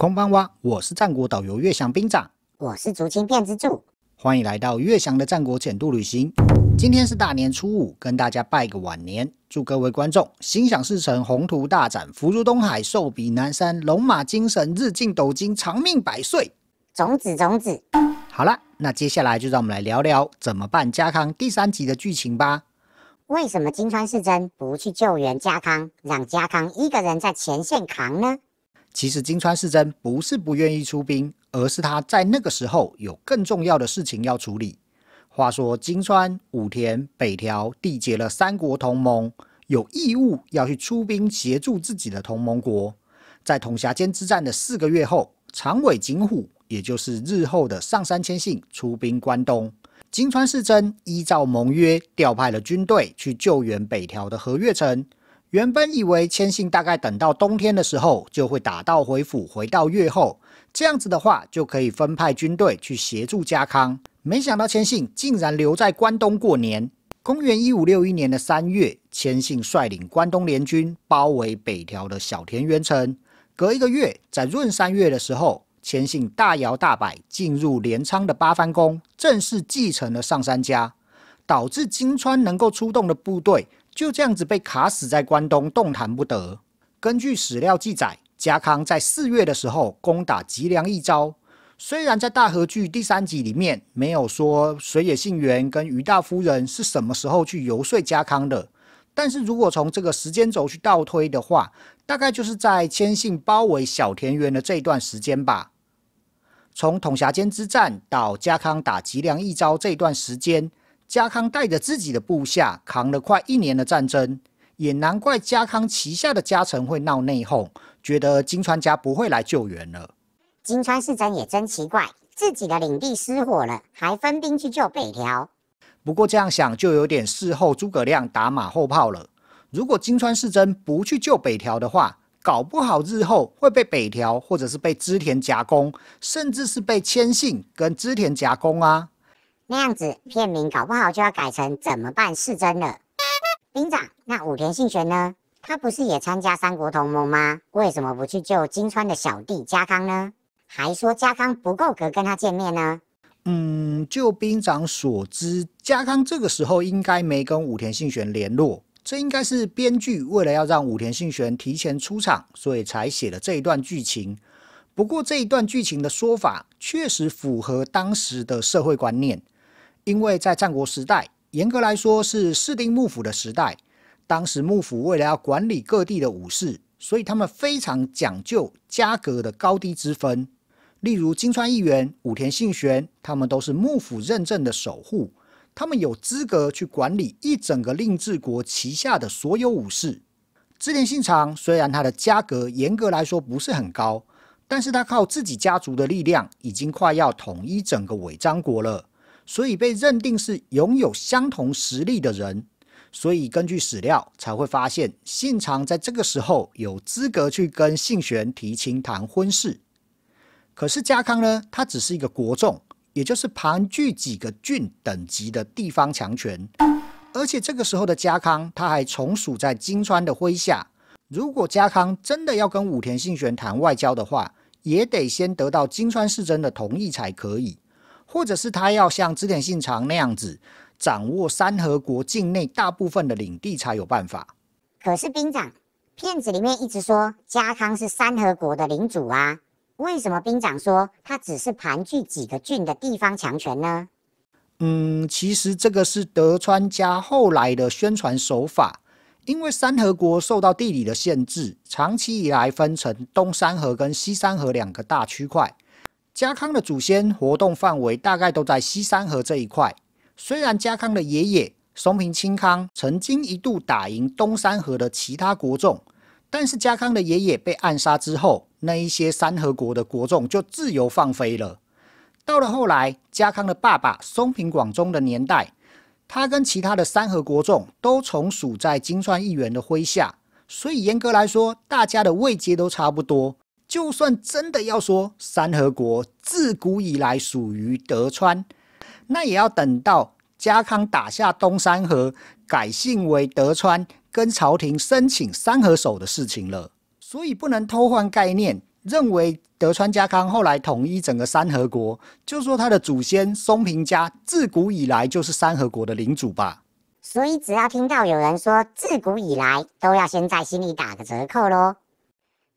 空邦蛙，我是战国导游岳翔兵长，我是竹青片之助，欢迎来到岳翔的战国浅度旅行。今天是大年初五，跟大家拜个晚年，祝各位观众心想事成，宏图大展，福如东海，寿比南山，龙马精神，日进斗金，长命百岁。种子种子，好了，那接下来就让我们来聊聊怎么办家康第三集的剧情吧。为什么金川世真不去救援家康，让家康一个人在前线扛呢？其实金川世真不是不愿意出兵，而是他在那个时候有更重要的事情要处理。话说金川、武田、北条缔结了三国同盟，有义务要去出兵协助自己的同盟国。在统辖间之战的四个月后，长尾景虎，也就是日后的上杉谦信出兵关东。金川世真依照盟约调派了军队去救援北条的和月城。原本以为千信大概等到冬天的时候就会打道回府，回到越后，这样子的话就可以分派军队去协助家康。没想到千信竟然留在关东过年。公元一五六一年的三月，千信率领关东联军包围北条的小田原城。隔一个月，在闰三月的时候，千信大摇大摆进入镰仓的八幡宫，正式继承了上杉家，导致金川能够出动的部队。就这样子被卡死在关东，动弹不得。根据史料记载，家康在四月的时候攻打吉良一招。虽然在大和剧第三集里面没有说水野信元跟于大夫人是什么时候去游说家康的，但是如果从这个时间轴去倒推的话，大概就是在千信包围小田园的这一段时间吧。从统辖间之战到家康打吉良一招这段时间。家康带着自己的部下扛了快一年的战争，也难怪家康旗下的家臣会闹内讧，觉得金川家不会来救援了。金川世真也真奇怪，自己的领地失火了，还分兵去救北条。不过这样想就有点事后诸葛亮打马后炮了。如果金川世真不去救北条的话，搞不好日后会被北条或者是被织田夹攻，甚至是被千信跟织田夹攻啊。那样子片名搞不好就要改成怎么办是真了。兵长，那武田信玄呢？他不是也参加三国同盟吗？为什么不去救金川的小弟家康呢？还说家康不够格跟他见面呢？嗯，就兵长所知，家康这个时候应该没跟武田信玄联络。这应该是编剧为了要让武田信玄提前出场，所以才写了这一段剧情。不过这一段剧情的说法确实符合当时的社会观念。因为在战国时代，严格来说是士丁幕府的时代。当时幕府为了要管理各地的武士，所以他们非常讲究家格的高低之分。例如金川义元、武田信玄，他们都是幕府认证的守护，他们有资格去管理一整个令制国旗下的所有武士。织田信长虽然他的家格严格来说不是很高，但是他靠自己家族的力量，已经快要统一整个尾张国了。所以被认定是拥有相同实力的人，所以根据史料才会发现信长在这个时候有资格去跟信玄提亲谈婚事。可是家康呢，他只是一个国众，也就是盘踞几个郡等级的地方强权，而且这个时候的家康他还从属在金川的麾下。如果家康真的要跟武田信玄谈外交的话，也得先得到金川世真的同意才可以。或者是他要像织田信长那样子，掌握三河国境内大部分的领地才有办法。可是兵长，片子里面一直说家康是三河国的领主啊，为什么兵长说他只是盘踞几个郡的地方强权呢？嗯，其实这个是德川家后来的宣传手法，因为三河国受到地理的限制，长期以来分成东山河跟西山河两个大区块。家康的祖先活动范围大概都在西山河这一块。虽然家康的爷爷松平清康曾经一度打赢东山河的其他国众，但是家康的爷爷被暗杀之后，那一些山河国的国众就自由放飞了。到了后来，家康的爸爸松平广忠的年代，他跟其他的山河国众都从属在金川议员的麾下，所以严格来说，大家的位阶都差不多。就算真的要说三河国自古以来属于德川，那也要等到家康打下东山河，改姓为德川，跟朝廷申请三河守的事情了。所以不能偷换概念，认为德川家康后来统一整个三河国，就说他的祖先松平家自古以来就是三河国的领主吧。所以只要听到有人说自古以来，都要先在心里打个折扣喽。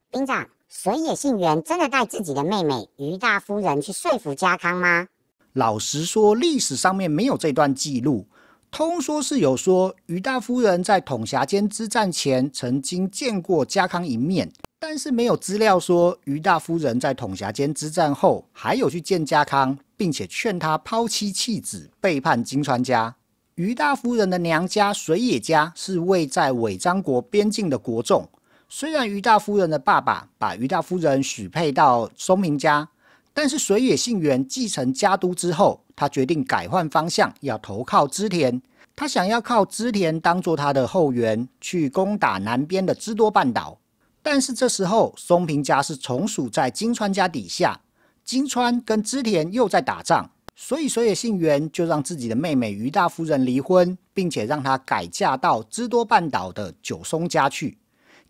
兵长，水野信元真的带自己的妹妹于大夫人去说服家康吗？老实说，历史上面没有这段记录。通说是有说，于大夫人在统辖间之战前曾经见过家康一面，但是没有资料说于大夫人在统辖间之战后还有去见家康，并且劝他抛妻弃子，背叛金川家。于大夫人的娘家水野家是位在尾张国边境的国众，虽然于大夫人的爸爸把于大夫人许配到松平家。但是水野信元继承家督之后，他决定改换方向，要投靠织田。他想要靠织田当做他的后援，去攻打南边的知多半岛。但是这时候松平家是从属在金川家底下，金川跟织田又在打仗，所以水野信元就让自己的妹妹于大夫人离婚，并且让她改嫁到知多半岛的九松家去，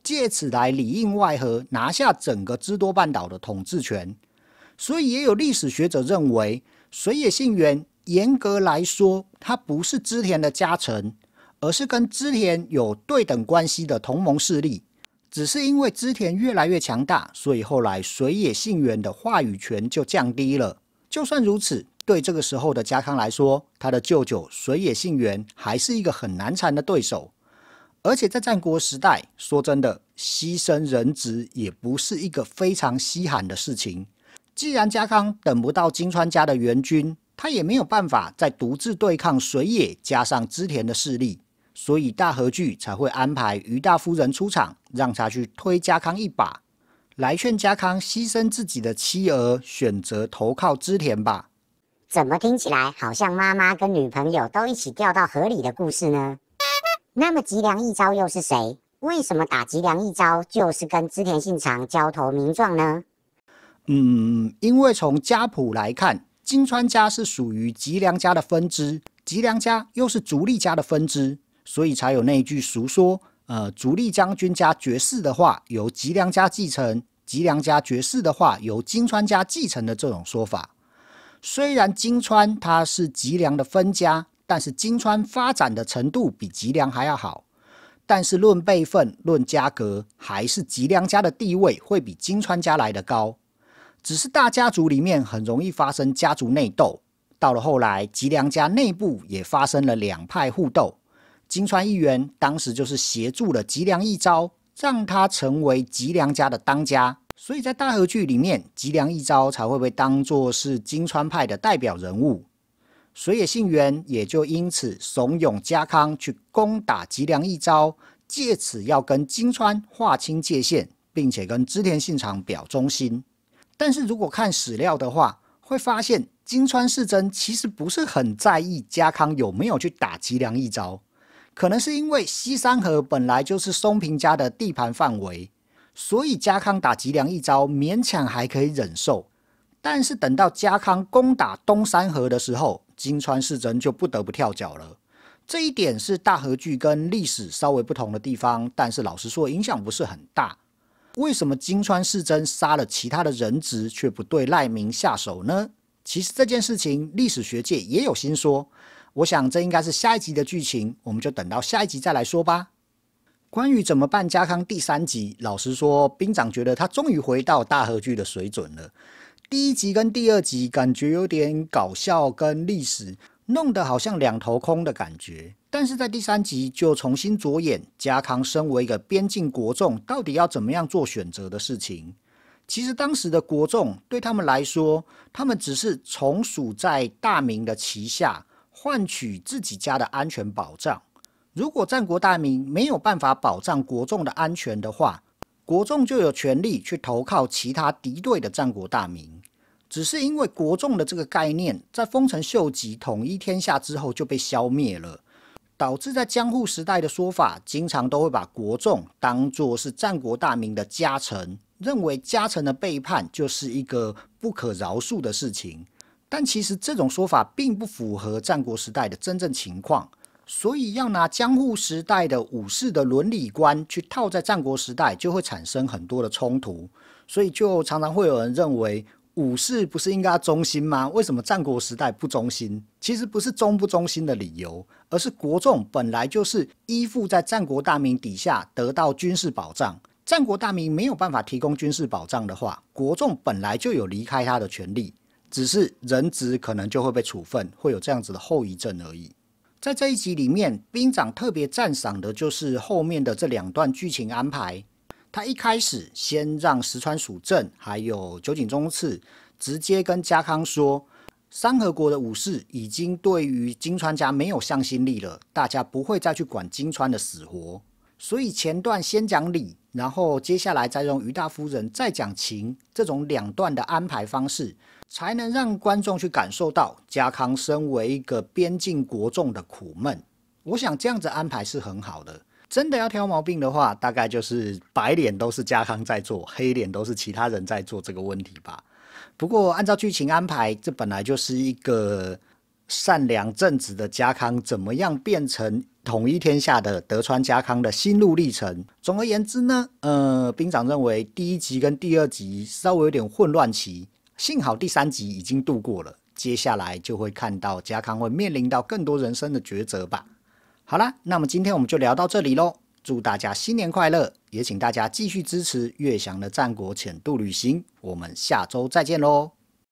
借此来里应外合，拿下整个知多半岛的统治权。所以也有历史学者认为，水野信元严格来说，他不是织田的家臣，而是跟织田有对等关系的同盟势力。只是因为织田越来越强大，所以后来水野信元的话语权就降低了。就算如此，对这个时候的家康来说，他的舅舅水野信元还是一个很难缠的对手。而且在战国时代，说真的，牺牲人质也不是一个非常稀罕的事情。既然家康等不到金川家的援军，他也没有办法再独自对抗水野加上织田的势力，所以大和剧才会安排于大夫人出场，让他去推家康一把，来劝家康牺牲自己的妻儿，选择投靠织田吧。怎么听起来好像妈妈跟女朋友都一起掉到河里的故事呢？那么吉良一招又是谁？为什么打吉良一招就是跟织田信长交头名状呢？嗯，因为从家谱来看，金川家是属于吉良家的分支，吉良家又是足利家的分支，所以才有那句俗说：呃，足利将军家爵士的话由吉良家继承，吉良家爵士的话由金川家继承的这种说法。虽然金川它是吉良的分家，但是金川发展的程度比吉良还要好，但是论辈分、论家格，还是吉良家的地位会比金川家来的高。只是大家族里面很容易发生家族内斗，到了后来吉良家内部也发生了两派互斗。金川议员当时就是协助了吉良一招，让他成为吉良家的当家，所以在大和剧里面，吉良一招才会被当作是金川派的代表人物。水野信元也就因此怂恿家康去攻打吉良一招，借此要跟金川划清界限，并且跟织田信长表忠心。但是如果看史料的话，会发现金川世真其实不是很在意家康有没有去打吉良一招，可能是因为西山河本来就是松平家的地盘范围，所以家康打吉良一招勉强还可以忍受。但是等到家康攻打东山河的时候，金川世真就不得不跳脚了。这一点是大和剧跟历史稍微不同的地方，但是老实说影响不是很大。为什么金川世真杀了其他的人质，却不对赖明下手呢？其实这件事情历史学界也有新说，我想这应该是下一集的剧情，我们就等到下一集再来说吧。关于怎么办家康第三集，老实说，兵长觉得他终于回到大和剧的水准了。第一集跟第二集感觉有点搞笑跟历史。弄得好像两头空的感觉，但是在第三集就重新着眼家康身为一个边境国众，到底要怎么样做选择的事情。其实当时的国众对他们来说，他们只是从属在大明的旗下，换取自己家的安全保障。如果战国大明没有办法保障国众的安全的话，国众就有权利去投靠其他敌对的战国大明。只是因为国众的这个概念，在丰臣秀吉统一天下之后就被消灭了，导致在江户时代的说法，经常都会把国众当作是战国大名的家臣，认为家臣的背叛就是一个不可饶恕的事情。但其实这种说法并不符合战国时代的真正情况，所以要拿江户时代的武士的伦理观去套在战国时代，就会产生很多的冲突。所以就常常会有人认为武士不是应该忠心吗？为什么战国时代不忠心？其实不是忠不忠心的理由，而是国众本来就是依附在战国大名底下得到军事保障。战国大名没有办法提供军事保障的话，国众本来就有离开他的权利，只是人质可能就会被处分，会有这样子的后遗症而已。在这一集里面，兵长特别赞赏的就是后面的这两段剧情安排。他一开始先让石川蜀正还有酒井忠次直接跟家康说，三河国的武士已经对于金川家没有向心力了，大家不会再去管金川的死活。所以前段先讲理，然后接下来再用于大夫人再讲情，这种两段的安排方式，才能让观众去感受到家康身为一个边境国众的苦闷。我想这样子安排是很好的。真的要挑毛病的话，大概就是白脸都是家康在做，黑脸都是其他人在做这个问题吧。不过按照剧情安排，这本来就是一个善良正直的家康，怎么样变成统一天下的德川家康的心路历程。总而言之呢，呃，兵长认为第一集跟第二集稍微有点混乱期，幸好第三集已经度过了，接下来就会看到家康会面临到更多人生的抉择吧。好啦，那么今天我们就聊到这里喽。祝大家新年快乐，也请大家继续支持月翔的战国浅度旅行。我们下周再见喽。